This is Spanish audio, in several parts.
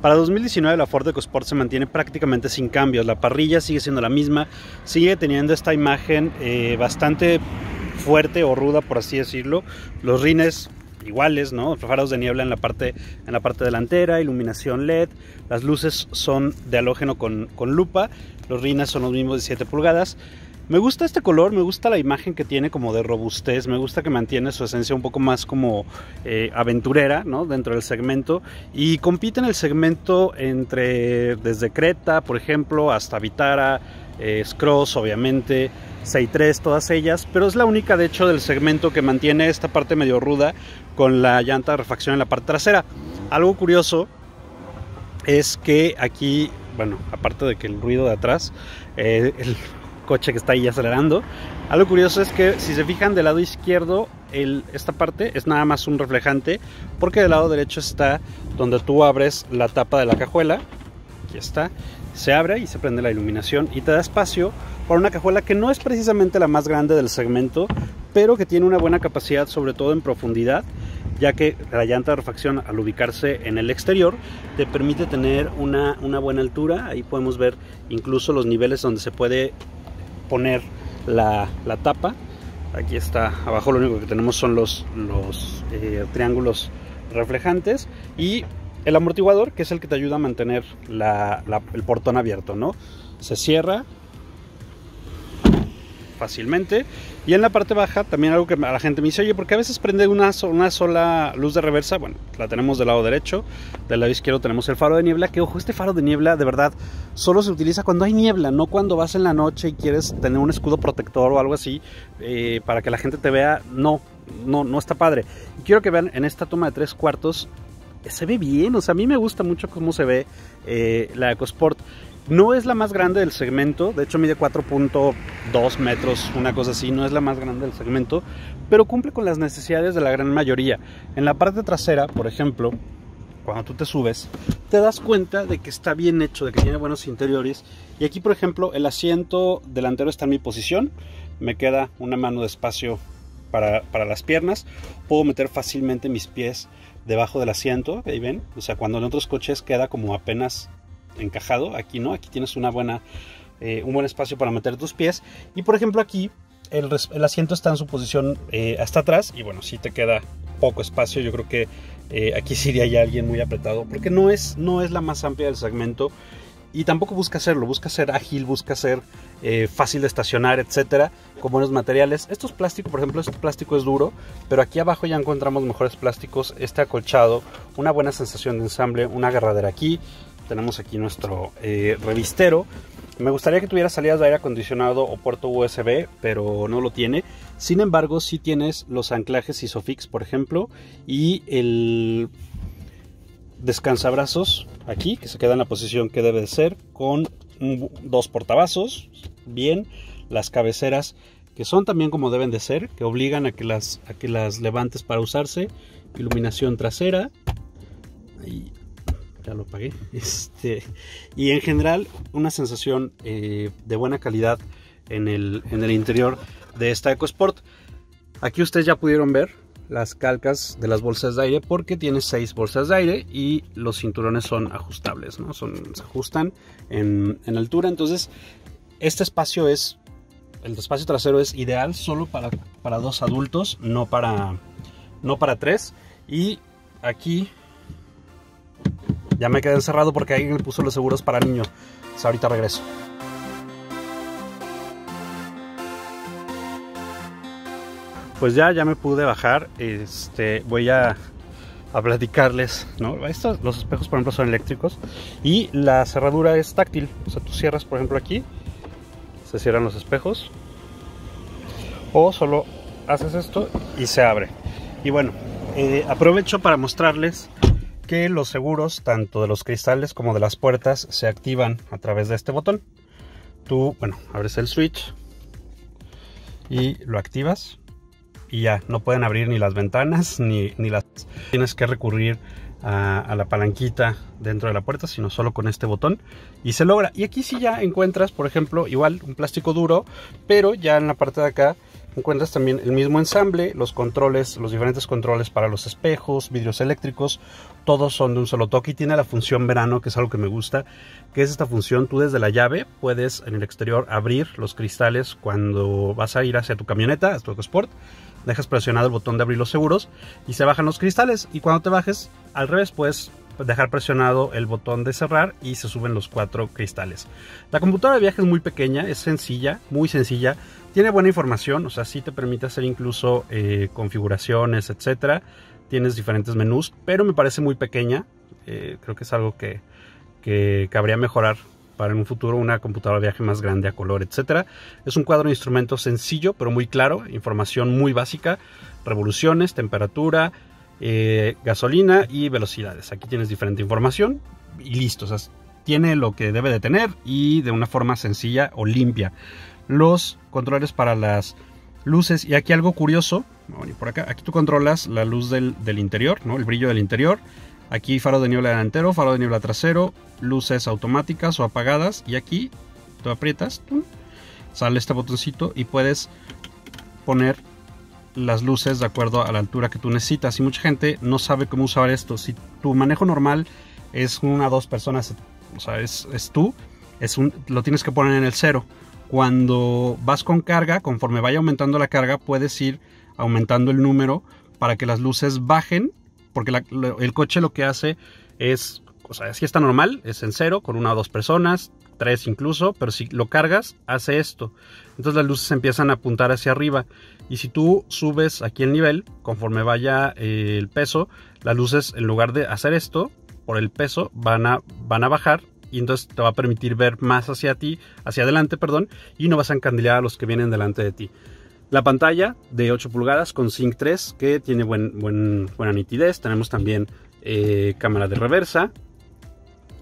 Para 2019 la Ford EcoSport se mantiene prácticamente sin cambios. La parrilla sigue siendo la misma, sigue teniendo esta imagen eh, bastante fuerte o ruda, por así decirlo. Los rines iguales, ¿no? Faros de niebla en la parte, en la parte delantera, iluminación LED, las luces son de halógeno con, con lupa, los rines son los mismos de 7 pulgadas. Me gusta este color, me gusta la imagen que tiene como de robustez, me gusta que mantiene su esencia un poco más como eh, aventurera ¿no? dentro del segmento y compite en el segmento entre desde Creta, por ejemplo, hasta Vitara, eh, Scross, obviamente, 6.3, todas ellas, pero es la única de hecho del segmento que mantiene esta parte medio ruda con la llanta de refacción en la parte trasera. Algo curioso es que aquí, bueno, aparte de que el ruido de atrás, eh, el coche que está ahí acelerando. Algo curioso es que si se fijan del lado izquierdo, el, esta parte es nada más un reflejante, porque del lado derecho está donde tú abres la tapa de la cajuela. Aquí está. Se abre y se prende la iluminación y te da espacio para una cajuela que no es precisamente la más grande del segmento, pero que tiene una buena capacidad, sobre todo en profundidad, ya que la llanta de refacción al ubicarse en el exterior te permite tener una, una buena altura. Ahí podemos ver incluso los niveles donde se puede poner la, tapa. Aquí está, abajo lo único que tenemos son los, los eh, triángulos reflejantes y el amortiguador que es el que te ayuda a mantener el portón abierto, ¿no? Se cierra fácilmente y en la parte baja también algo que a la gente me dice, oye, porque a veces prende una, sola luz de reversa. Bueno, la tenemos del lado derecho, del lado izquierdo tenemos el faro de niebla, que ojo, este faro de niebla de verdad solo se utiliza cuando hay niebla, no cuando vas en la noche y quieres tener un escudo protector o algo así eh, para que la gente te vea. No, no, no está padre. Quiero que vean en esta toma de tres cuartos, se ve bien, o sea, a mí me gusta mucho cómo se ve eh, la EcoSport. No es la más grande del segmento, de hecho mide 4.2 metros, una cosa así, no es la más grande del segmento, pero cumple con las necesidades de la gran mayoría. En la parte trasera, por ejemplo, cuando tú te subes, te das cuenta de que está bien hecho, de que tiene buenos interiores. Y aquí, por ejemplo, el asiento delantero está en mi posición, me queda una mano de espacio para, para las piernas, puedo meter fácilmente mis pies debajo del asiento, ahí ven, o sea, cuando en otros coches queda como apenas encajado. Aquí no, aquí tienes una buena, eh, un buen espacio para meter tus pies. Y por ejemplo aquí el, asiento está en su posición eh, hasta atrás y bueno, si te queda poco espacio. Yo creo que eh, aquí sí iría alguien muy apretado porque no es, no es la más amplia del segmento y tampoco busca hacerlo, busca ser ágil, busca ser fácil de estacionar, etcétera, con buenos materiales. Esto es plástico, por ejemplo, este plástico es duro, pero aquí abajo ya encontramos mejores plásticos. Este acolchado, una buena sensación de ensamble, una agarradera aquí, tenemos aquí nuestro eh, revistero. Me gustaría que tuviera salidas de aire acondicionado o puerto USB, pero no lo tiene. Sin embargo, sí tienes los anclajes Isofix, por ejemplo, y el descansabrazos aquí, que se queda en la posición que debe de ser, con dos portavasos, bien, las cabeceras que son también como deben de ser, que obligan a que las, a que las levantes para usarse, iluminación trasera, ahí lo pagué. Este, y en general, una sensación eh, de buena calidad en el, en el interior de esta EcoSport. Aquí ustedes ya pudieron ver las calcas de las bolsas de aire porque tiene seis bolsas de aire y los cinturones son ajustables, ¿no? Se ajustan en, en altura. Entonces, este espacio es, el espacio trasero es ideal solo para, para dos adultos, no para, no para tres. Y aquí ya me quedé encerrado porque alguien me puso los seguros para niños. ahorita regreso. Pues ya, ya me pude bajar. Este, voy a, a platicarles, ¿no? Estos, los espejos, por ejemplo, son eléctricos y la cerradura es táctil. O sea, tú cierras, por ejemplo, aquí, se cierran los espejos, o solo haces esto y se abre. Y bueno, eh, aprovecho para mostrarles que los seguros, tanto de los cristales como de las puertas, se activan a través de este botón. Tú, bueno, abres el switch y lo activas y ya, no pueden abrir ni las ventanas ni, las... Tienes que recurrir a, la palanquita dentro de la puerta, sino solo con este botón y se logra. Y aquí sí ya encuentras, por ejemplo, igual un plástico duro, pero ya en la parte de acá encuentras también el mismo ensamble, los controles, los diferentes controles para los espejos, vidrios eléctricos, todos son de un solo toque y tiene la función verano, que es algo que me gusta, que es esta función, tú desde la llave puedes en el exterior abrir los cristales cuando vas a ir hacia tu camioneta, a tu EcoSport, dejas presionado el botón de abrir los seguros y se bajan los cristales. Y cuando te bajes al revés puedes dejar presionado el botón de cerrar y se suben los cuatro cristales. La computadora de viaje es muy pequeña, es sencilla, muy sencilla, tiene buena información, o sea, sí te permite hacer incluso eh, configuraciones, etcétera. Tienes diferentes menús, pero me parece muy pequeña. Eh, creo que es algo que, que cabría mejorar para en un futuro una computadora de viaje más grande a color, etcétera. Es un cuadro de instrumentos sencillo, pero muy claro, información muy básica, revoluciones, temperatura, eh, gasolina y velocidades. Aquí tienes diferente información y listo. O sea, tiene lo que debe de tener y de una forma sencilla o limpia. Los controles para las luces y aquí algo curioso. por acá. Aquí tú controlas la luz del, interior, ¿no? el brillo del interior. Aquí faro de niebla delantero, faro de niebla trasero, luces automáticas o apagadas. Y aquí tú aprietas, sale este botoncito y puedes poner las luces de acuerdo a la altura que tú necesitas. Y mucha gente no sabe cómo usar esto. Si tu manejo normal es una o dos personas, o sea, es, tú, es un, lo tienes que poner en el cero. Cuando vas con carga, conforme vaya aumentando la carga, puedes ir aumentando el número para que las luces bajen, porque el coche lo que hace es, o sea, si está normal, es en cero, con una o dos personas, tres incluso, pero si lo cargas, hace esto. Entonces las luces empiezan a apuntar hacia arriba. Y si tú subes aquí el nivel, conforme vaya eh, el peso, las luces en lugar de hacer esto, por el peso, van a, van a bajar y entonces te va a permitir ver más hacia ti, hacia adelante, perdón, y no vas a encandilar a los que vienen delante de ti. La pantalla de 8 pulgadas con Sync 3 que tiene buen, buena nitidez. Tenemos también eh, cámara de reversa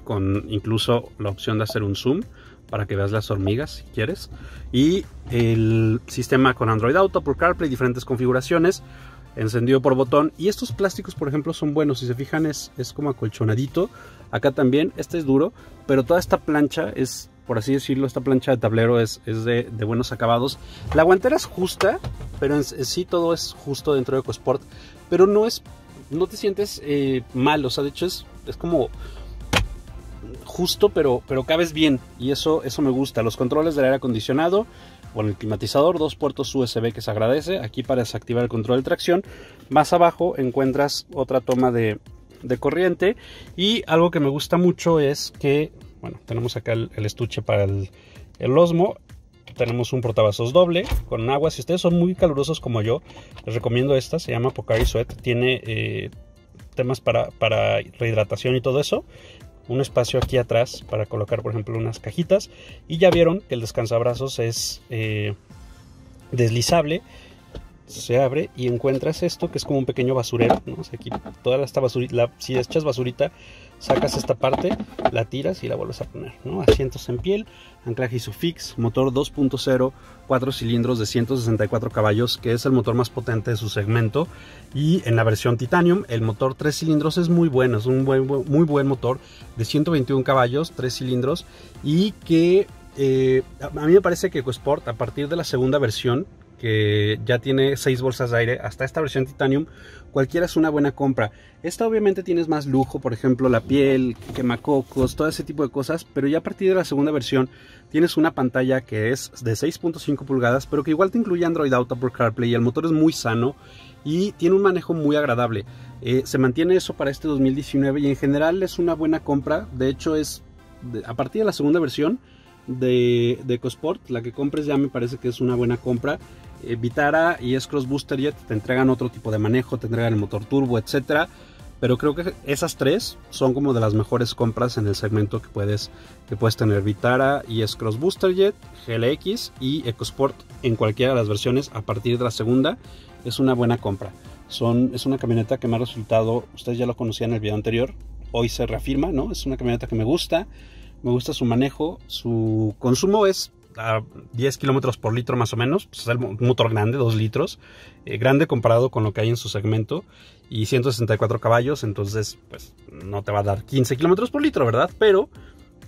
con incluso la opción de hacer un zoom para que veas las hormigas si quieres. Y el sistema con Android Auto, por CarPlay, diferentes configuraciones, encendido por botón. Y estos plásticos, por ejemplo, son buenos. Si se fijan, es, es como acolchonadito. Acá también, este es duro, pero toda esta plancha es, por así decirlo, esta plancha de tablero es, es de, buenos acabados. La guantera es justa, pero en, sí todo es justo dentro de EcoSport. Pero no es, no te sientes eh, mal, o sea, de hecho es, es como justo, pero, pero cabes bien. Y eso, eso me gusta. Los controles del aire acondicionado, bueno, el climatizador, dos puertos USB que se agradece. Aquí para desactivar el control de tracción. Más abajo encuentras otra toma de, corriente. Y algo que me gusta mucho es que, bueno, tenemos acá el, estuche para el, Osmo. Tenemos un portavasos doble con agua. Si ustedes son muy calurosos como yo, les recomiendo esta. Se llama Pocari Sweat. Tiene eh, temas para, para rehidratación y todo eso un espacio aquí atrás para colocar por ejemplo unas cajitas y ya vieron que el descansabrazos es eh, deslizable se abre y encuentras esto que es como un pequeño basurero ¿no? aquí toda esta basurita si echas basurita sacas esta parte la tiras y la vuelves a poner ¿no? asientos en piel anclaje Isofix motor 2.0 4 cilindros de 164 caballos que es el motor más potente de su segmento y en la versión Titanium el motor 3 cilindros es muy bueno es un buen, muy buen motor de 121 caballos 3 cilindros y que eh, a mí me parece que EcoSport a partir de la segunda versión que ya tiene 6 bolsas de aire, hasta esta versión Titanium, cualquiera es una buena compra. Esta obviamente tienes más lujo, por ejemplo la piel, quemacocos, todo ese tipo de cosas, pero ya a partir de la segunda versión tienes una pantalla que es de 6.5 pulgadas, pero que igual te incluye Android Auto por CarPlay, y el motor es muy sano y tiene un manejo muy agradable. Eh, se mantiene eso para este 2019 y en general es una buena compra, de hecho es a partir de la segunda versión de, de EcoSport, la que compres ya me parece que es una buena compra. Eh, Vitara y S-Cross Booster Jet te entregan otro tipo de manejo, te entregan el motor turbo, etcétera. Pero creo que esas tres son como de las mejores compras en el segmento que puedes, que puedes tener. Vitara y S-Cross Booster Jet, GLX y EcoSport en cualquiera de las versiones a partir de la segunda. Es una buena compra. Son, es una camioneta que me ha resultado, ustedes ya lo conocían en el video anterior, hoy se reafirma, ¿no? Es una camioneta que me gusta, me gusta su manejo, su consumo es a 10 kilómetros por litro más o menos. Pues, es un motor grande, 2 litros. Eh, grande comparado con lo que hay en su segmento. Y 164 caballos, entonces pues no te va a dar 15 kilómetros por litro, ¿verdad? Pero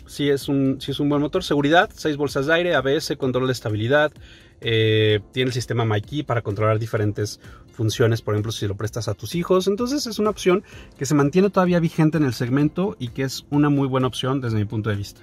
sí es, un, sí es un buen motor. Seguridad, 6 bolsas de aire, ABS, control de estabilidad. Eh, tiene el sistema MyKey para controlar diferentes funciones, por ejemplo, si lo prestas a tus hijos. Entonces es una opción que se mantiene todavía vigente en el segmento y que es una muy buena opción desde mi punto de vista.